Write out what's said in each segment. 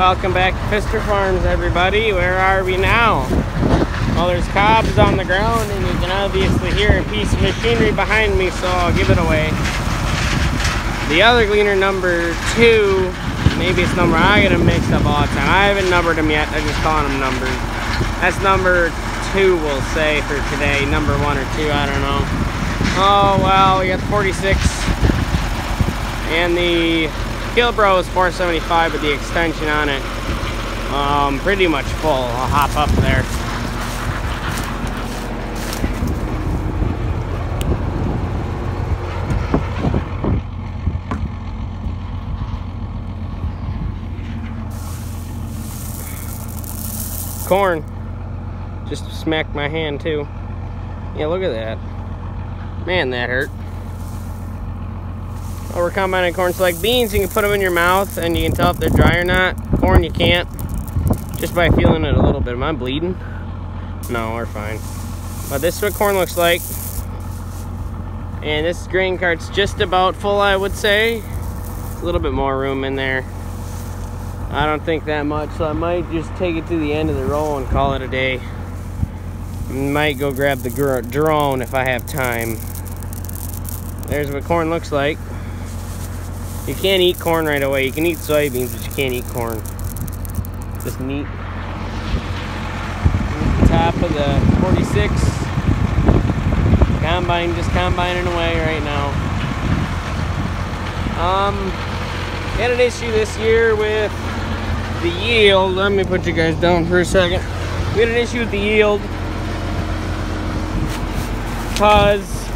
Welcome back to Pfister Farms, everybody. Where are we now? Well, there's cobs on the ground, and you can obviously hear a piece of machinery behind me, so I'll give it away. The other gleaner, number two, maybe it's number, I get them mixed up all the time. I haven't numbered them yet, I'm just calling them numbers. That's number two, we'll say, for today. Number one or two, I don't know. Oh, well, we got the 46. And the Kilbro is 475 with the extension on it. Um, pretty much full. I'll hop up there. Corn. Just smacked my hand too. Yeah, look at that. Man, that hurt. Over combining corn. So like beans, you can put them in your mouth and you can tell if they're dry or not. Corn, you can't. Just by feeling it a little bit. Am I bleeding? No, we're fine. But this is what corn looks like. And this grain cart's just about full, I would say. It's A little bit more room in there. I don't think that much, so I might just take it to the end of the row and call it a day. Might go grab the drone if I have time. There's what corn looks like. You can't eat corn right away. You can eat soybeans, but you can't eat corn. Just neat. top of the 46. Combine, just combining away right now. Um, had an issue this year with the yield. Let me put you guys down for a second. We had an issue with the yield because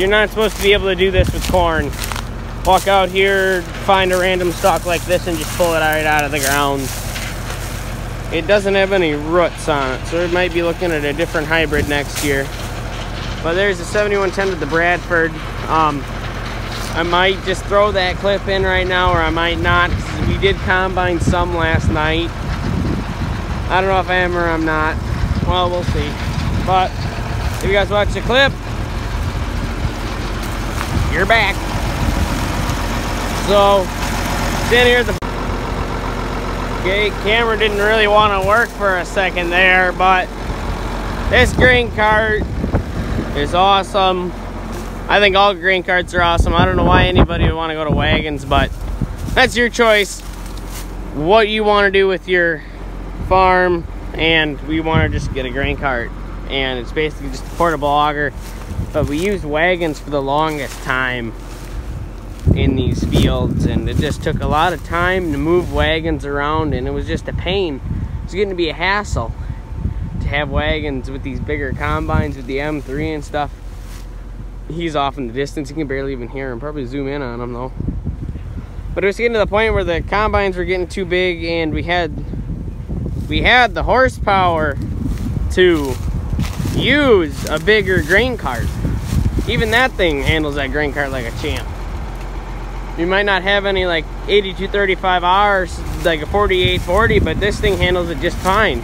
you're not supposed to be able to do this with corn walk out here, find a random stalk like this and just pull it right out of the ground. It doesn't have any roots on it, so we might be looking at a different hybrid next year. But there's the 7110 to the Bradford. Um, I might just throw that clip in right now, or I might not. We did combine some last night. I don't know if I am or I'm not. Well, we'll see. But if you guys watch the clip, you're back. So, sitting here at the okay, camera didn't really want to work for a second there, but this green cart is awesome. I think all green carts are awesome. I don't know why anybody would want to go to wagons, but that's your choice. What you want to do with your farm, and we want to just get a grain cart. And it's basically just a portable auger. But we used wagons for the longest time in these fields and it just took a lot of time to move wagons around and it was just a pain. it's getting to be a hassle to have wagons with these bigger combines with the M3 and stuff. He's off in the distance, you can barely even hear him. Probably zoom in on him though. But it was getting to the point where the combines were getting too big and we had we had the horsepower to use a bigger grain cart. Even that thing handles that grain cart like a champ you might not have any like 8235 hours like a 4840 but this thing handles it just fine.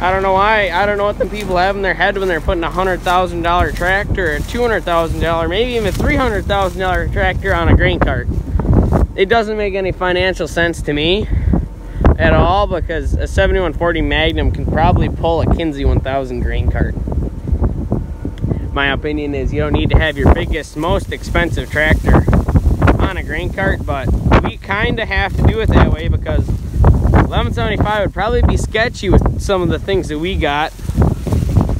I don't know why I don't know what the people have in their head when they're putting a hundred thousand dollar tractor a two hundred thousand dollar maybe even three hundred thousand dollar tractor on a grain cart. It doesn't make any financial sense to me at all because a 7140 Magnum can probably pull a Kinze 1000 grain cart. My opinion is you don't need to have your biggest most expensive tractor on a grain cart, but we kind of have to do it that way because 1175 would probably be sketchy with some of the things that we got.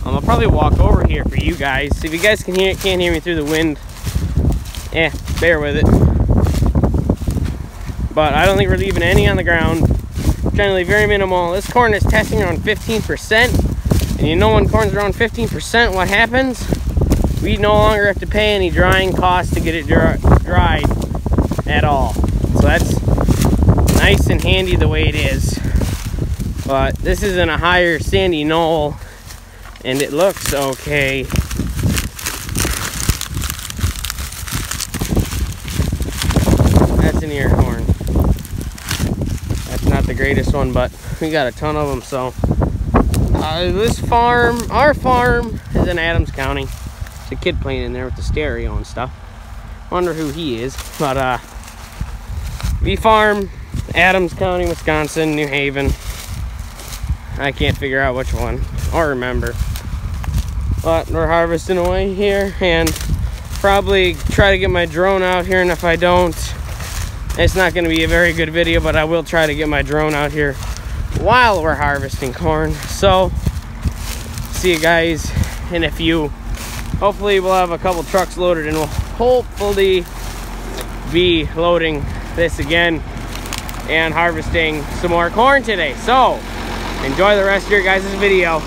Um, I'll probably walk over here for you guys. If you guys can hear, can't hear me through the wind, eh, bear with it. But I don't think we're leaving any on the ground. Generally very minimal. This corn is testing around 15%. And you know when corn's around 15%, what happens? We no longer have to pay any drying costs to get it dried at all. So that's nice and handy the way it is. But this is in a higher sandy knoll and it looks okay. That's an ear horn. That's not the greatest one, but we got a ton of them, so. Uh, this farm, our farm, is in Adams County. There's a kid playing in there with the stereo and stuff. Wonder who he is, but uh, we farm Adams County, Wisconsin, New Haven. I can't figure out which one or remember. But we're harvesting away here and probably try to get my drone out here. And if I don't, it's not going to be a very good video, but I will try to get my drone out here while we're harvesting corn. So, see you guys in a few. Hopefully, we'll have a couple trucks loaded and we'll hopefully be loading this again and harvesting some more corn today. So, enjoy the rest of your guys' video.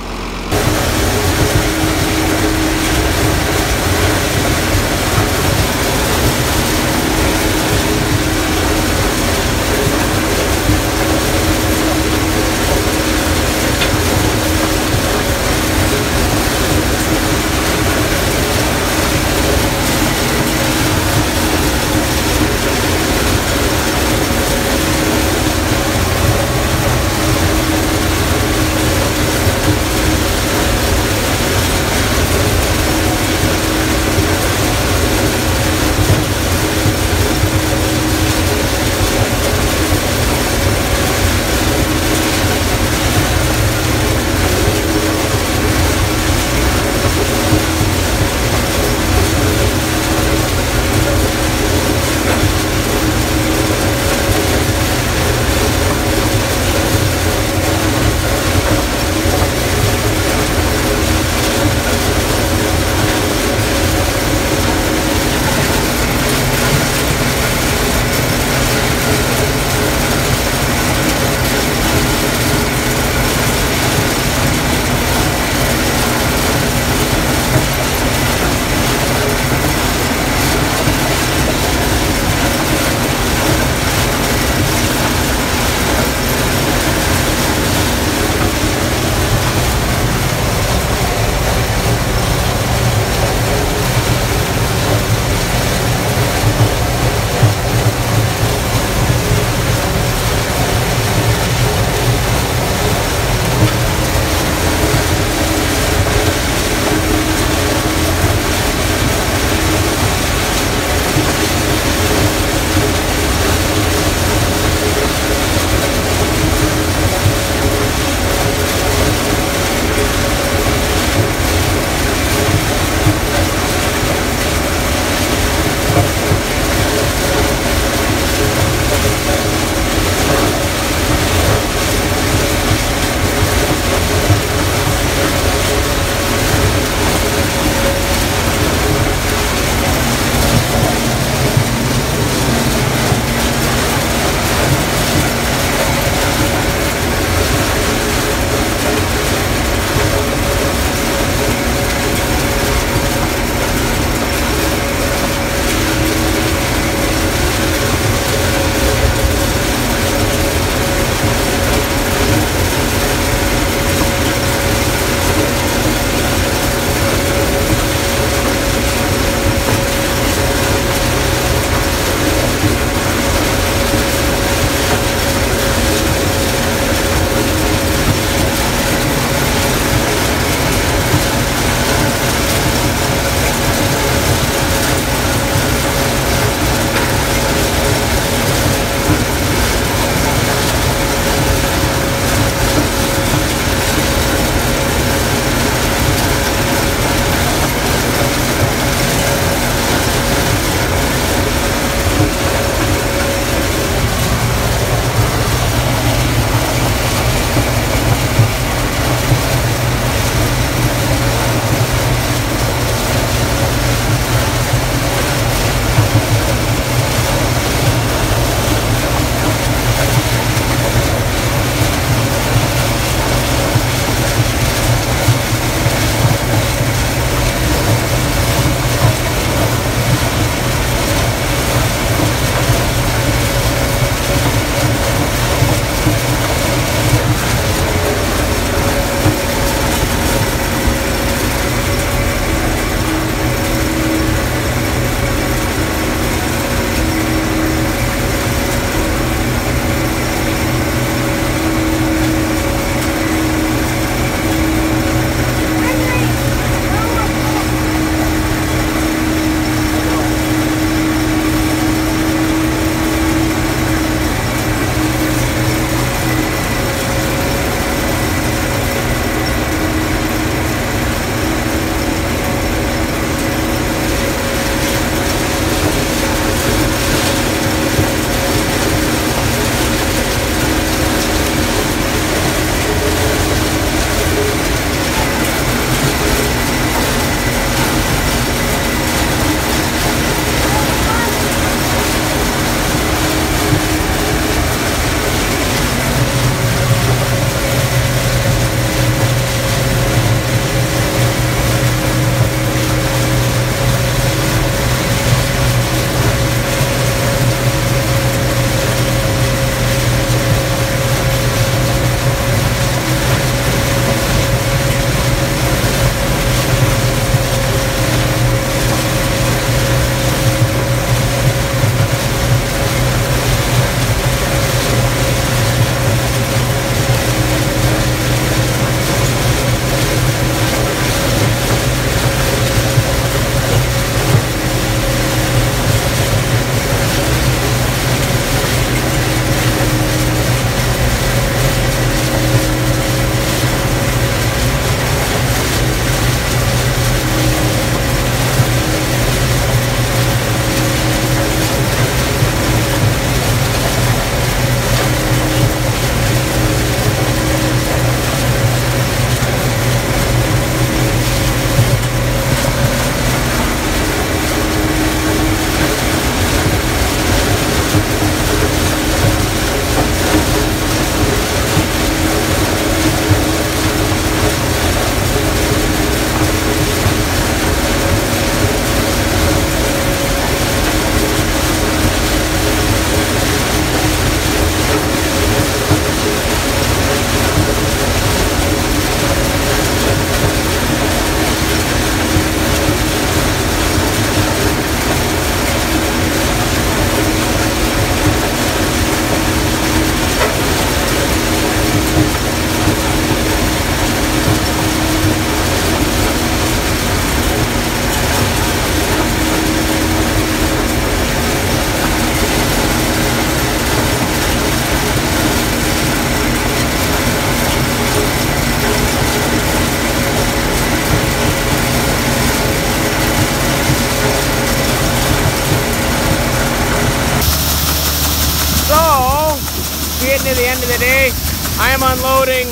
Unloading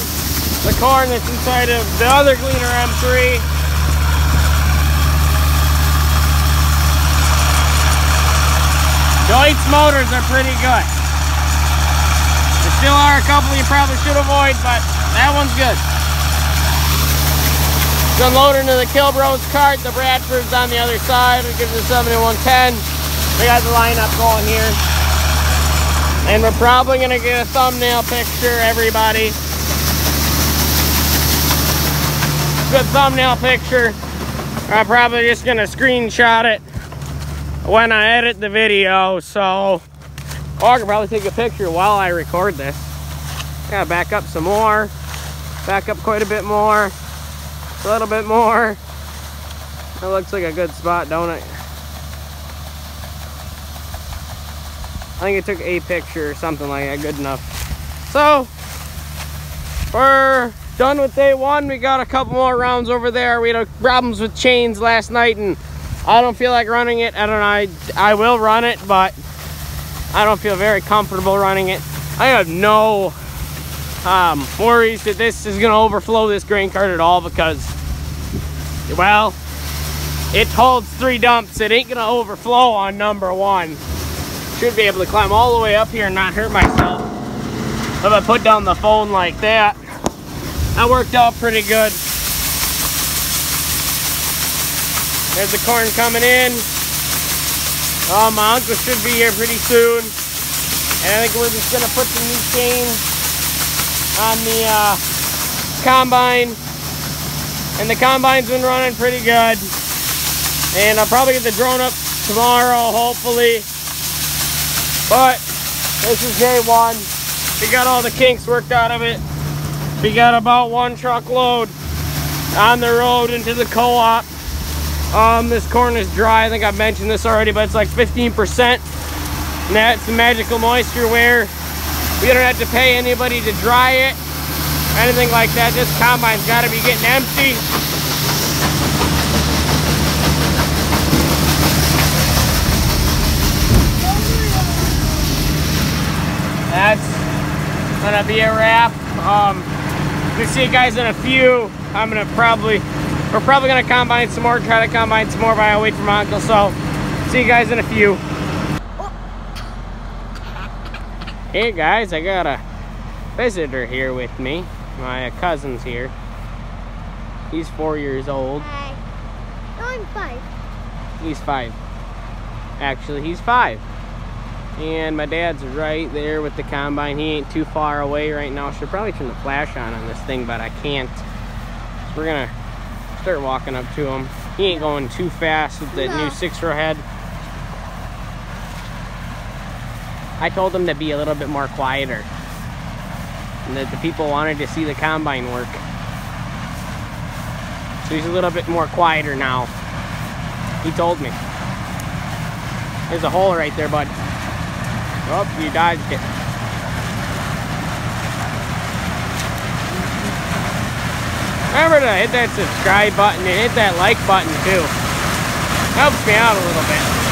the car that's inside of the other Gleaner M3. Deutz motors are pretty good. There still are a couple you probably should avoid, but that one's good. It's unloading to the Kilbros cart. The Bradford's on the other side. It gives us 7110. We got the lineup going here. And we're probably going to get a thumbnail picture, everybody. Good thumbnail picture. I'm probably just going to screenshot it when I edit the video. So, or I can probably take a picture while I record this. Gotta back up some more. Back up quite a bit more. A little bit more. That looks like a good spot, don't it? I think it took a picture or something like that, good enough. So, we're done with day one. We got a couple more rounds over there. We had problems with chains last night and I don't feel like running it. I don't know, I, I will run it, but I don't feel very comfortable running it. I have no um, worries that this is gonna overflow this grain cart at all because, well, it holds three dumps. It ain't gonna overflow on number one. Should be able to climb all the way up here and not hurt myself. If I put down the phone like that, that worked out pretty good. There's the corn coming in. Oh, my uncle should be here pretty soon. And I think we're just gonna put some new chains on the uh, combine. And the combine's been running pretty good. And I'll probably get the drone up tomorrow, hopefully. But this is day one. We got all the kinks worked out of it. We got about one truckload on the road into the co-op. Um, this corn is dry. I think I've mentioned this already, but it's like 15%. And that's the magical moisture where we don't have to pay anybody to dry it. Anything like that. This combine's got to be getting empty. That's gonna be a wrap. Um, we see you guys in a few. I'm gonna probably, we're probably gonna combine some more, try to combine some more while I wait for my uncle. So, see you guys in a few. Hey guys, I got a visitor here with me. My cousin's here. He's four years old. Hi. No, I'm five. He's five. Actually, he's five. And my dad's right there with the combine. He ain't too far away right now. Should probably turn the flash on on this thing, but I can't. So we're gonna start walking up to him. He ain't going too fast with the No. new six row head. I told him to be a little bit more quieter. And that the people wanted to see the combine work. So he's a little bit more quieter now. He told me. There's a hole right there, bud. Oh, you dodged it. Remember to hit that subscribe button and hit that like button too. Helps me out a little bit.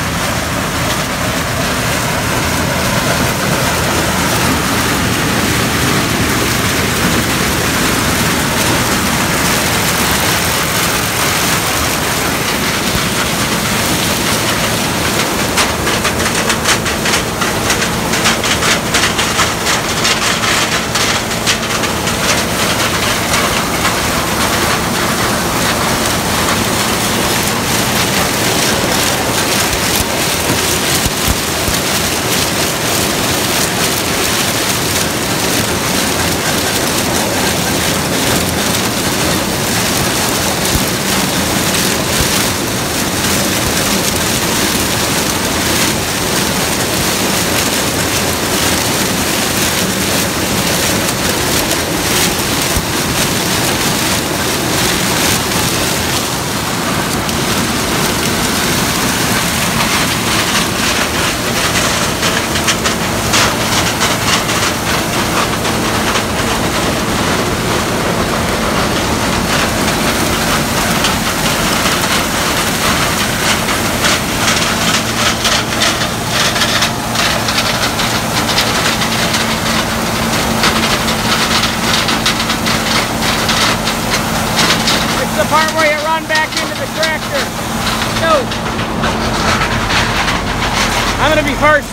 I'm gonna be first.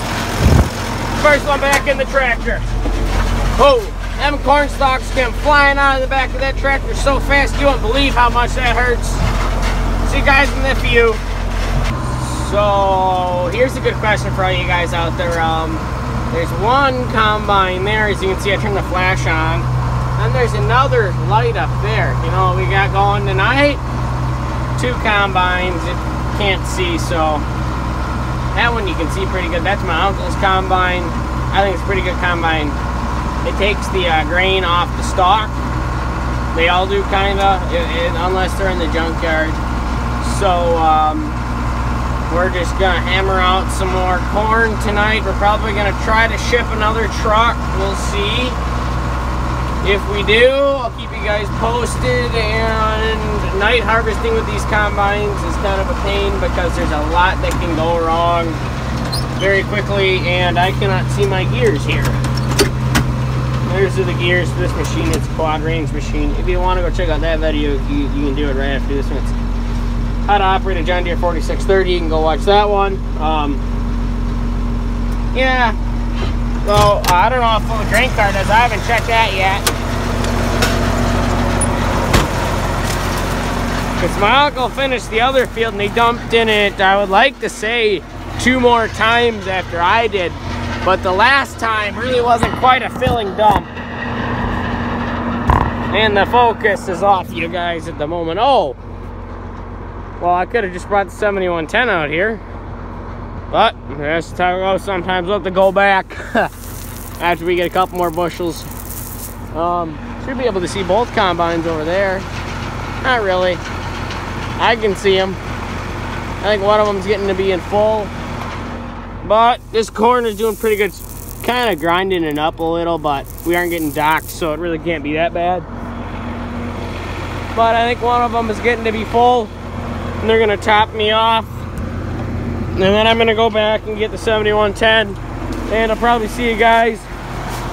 First one back in the tractor. Oh, them corn stalks came flying out of the back of that tractor so fast you won't believe how much that hurts. See you guys in the view. So here's a good question for all you guys out there. Um, there's one combine there, as you can see I turned the flash on. And there's another light up there. You know what we got going tonight? Two combines, can't see, so that one you can see pretty good. That's my uncle's combine. I think it's pretty good combine. It takes the uh, grain off the stalk. They all do kind of, unless they're in the junkyard. So um, we're just gonna hammer out some more corn tonight. We're probably gonna try to ship another truck. We'll see. If we do, I'll keep you guys posted. And night harvesting with these combines is kind of a pain because there's a lot that can go wrong very quickly, and I cannot see my gears here. There's the gears for this machine. It's quad range machine. If you want to go check out that video, you, you can do it right after this one. It's how to operate a John Deere 4630. You can go watch that one. Um, yeah, so, I don't know how full the grain cart is. I haven't checked that yet. Because my uncle finished the other field and he dumped in it, I would like to say, two more times after I did. But the last time really wasn't quite a filling dump. And the focus is off you guys at the moment. Oh! Well, I could have just brought the 7110 out here. But that's how it goes. Sometimes we'll have to go back after we get a couple more bushels. Um, should be able to see both combines over there. Not really. I can see them. I think one of them's getting to be in full. But this corn is doing pretty good. Kind of grinding it up a little, but we aren't getting docked, so it really can't be that bad. But I think one of them is getting to be full. And they're going to top me off and then I'm gonna go back and get the 7110 and I'll probably see you guys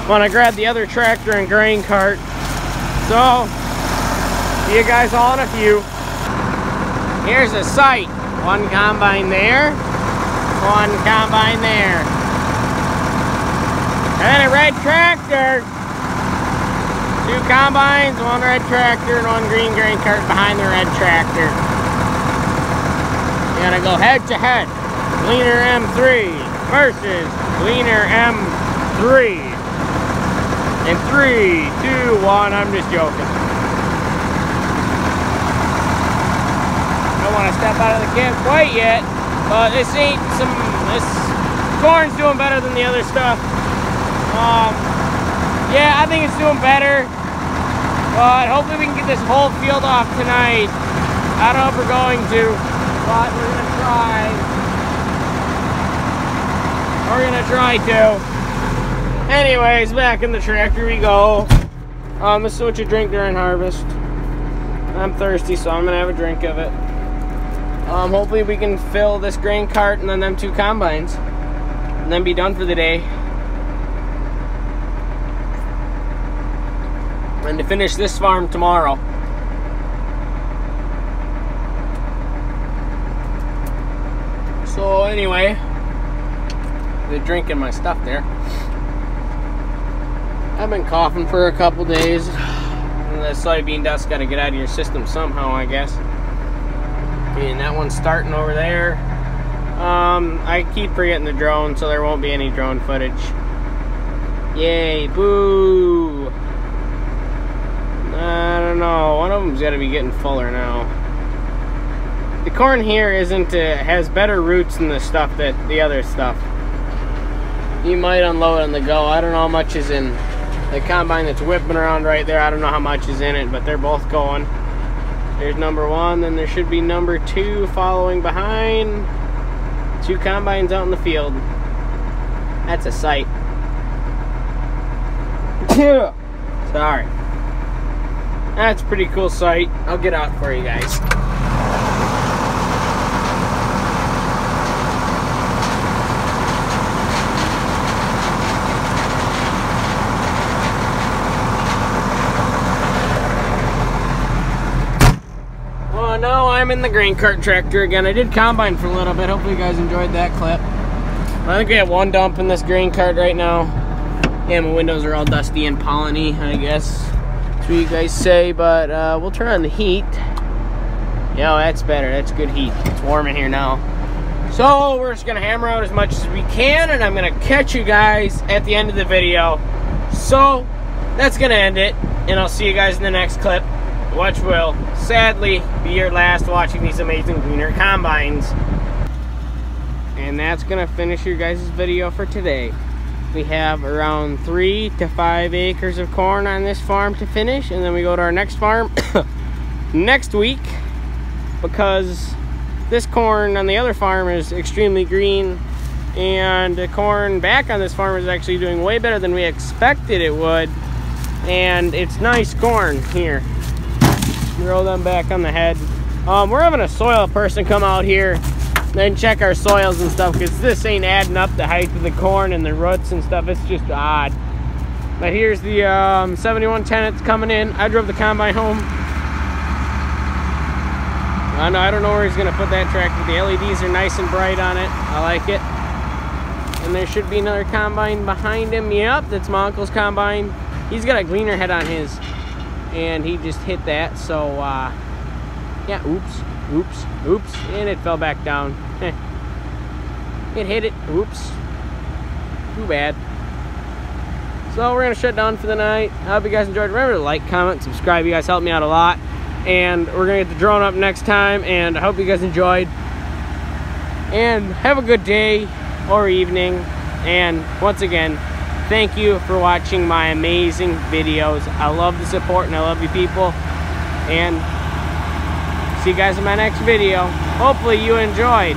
when I grab the other tractor and grain cart. So, see you guys all in a few. Here's a sight. One combine there, one combine there. And a red tractor. Two combines, one red tractor and one green grain cart behind the red tractor. Gonna go head to head. Gleaner M3 versus Gleaner M3. In three, two, one, I'm just joking. Want to step out of the camp quite yet, but this ain't some, this corn's doing better than the other stuff. Um, yeah, I think it's doing better, but hopefully we can get this whole field off tonight. I don't know if we're going to, but we're gonna try. We're gonna try to. Anyways, back in the tractor we go. Um, this is what you drink during harvest. I'm thirsty, so I'm gonna have a drink of it. Um, hopefully we can fill this grain cart and then them two combines. And then be done for the day. And to finish this farm tomorrow. So anyway, they're drinking my stuff there. I've been coughing for a couple days. And the soybean dust got to get out of your system somehow, I guess. And that one's starting over there. Um, I keep forgetting the drone, so there won't be any drone footage. Yay, boo! I don't know. One of them's got to be getting fuller now. The corn here isn't, uh, has better roots than the stuff that the other stuff you might unload on the go. I don't know how much is in the combine that's whipping around right there. I don't know how much is in it, but they're both going. There's number one, then there should be number two following behind. Two combines out in the field. That's a sight. Sorry. That's a pretty cool sight. I'll get out for you guys. Climbing the grain cart tractor again. I did combine for a little bit. Hopefully you guys enjoyed that clip. I think we have one dump in this grain cart right now. Yeah, my windows are all dusty and polleny, I guess. That's what you guys say, but uh, we'll turn on the heat. Yeah, that's better. That's good heat. It's warm in here now. So we're just gonna hammer out as much as we can and I'm gonna catch you guys at the end of the video. So that's gonna end it and I'll see you guys in the next clip. Which will sadly be your last watching these amazing Gleaner combines. And that's gonna finish your guys' video for today. We have around three to five acres of corn on this farm to finish and then we go to our next farm next week because this corn on the other farm is extremely green and the corn back on this farm is actually doing way better than we expected it would and it's nice corn here roll them back on the head um, we're having a soil person come out here then check our soils and stuff because this ain't adding up the height of the corn and the roots and stuff it's just odd but here's the um, 7110 it's coming in I drove the combine home I know I don't know where he's gonna put that tractor. The LEDs are nice and bright on it. I like it. And there should be another combine behind him. Yep, that's my uncle's combine. He's got a gleaner head on his. And he just hit that. So uh, yeah, oops, oops, oops. And it fell back down. it hit it. Oops. Too bad. So we're gonna shut down for the night. I hope you guys enjoyed. Remember to like, comment, subscribe. You guys help me out a lot and we're gonna get the drone up next time and I hope you guys enjoyed and have a good day or evening and once again thank you for watching my amazing videos. I love the support and I love you people. And see you guys in my next video. Hopefully you enjoyed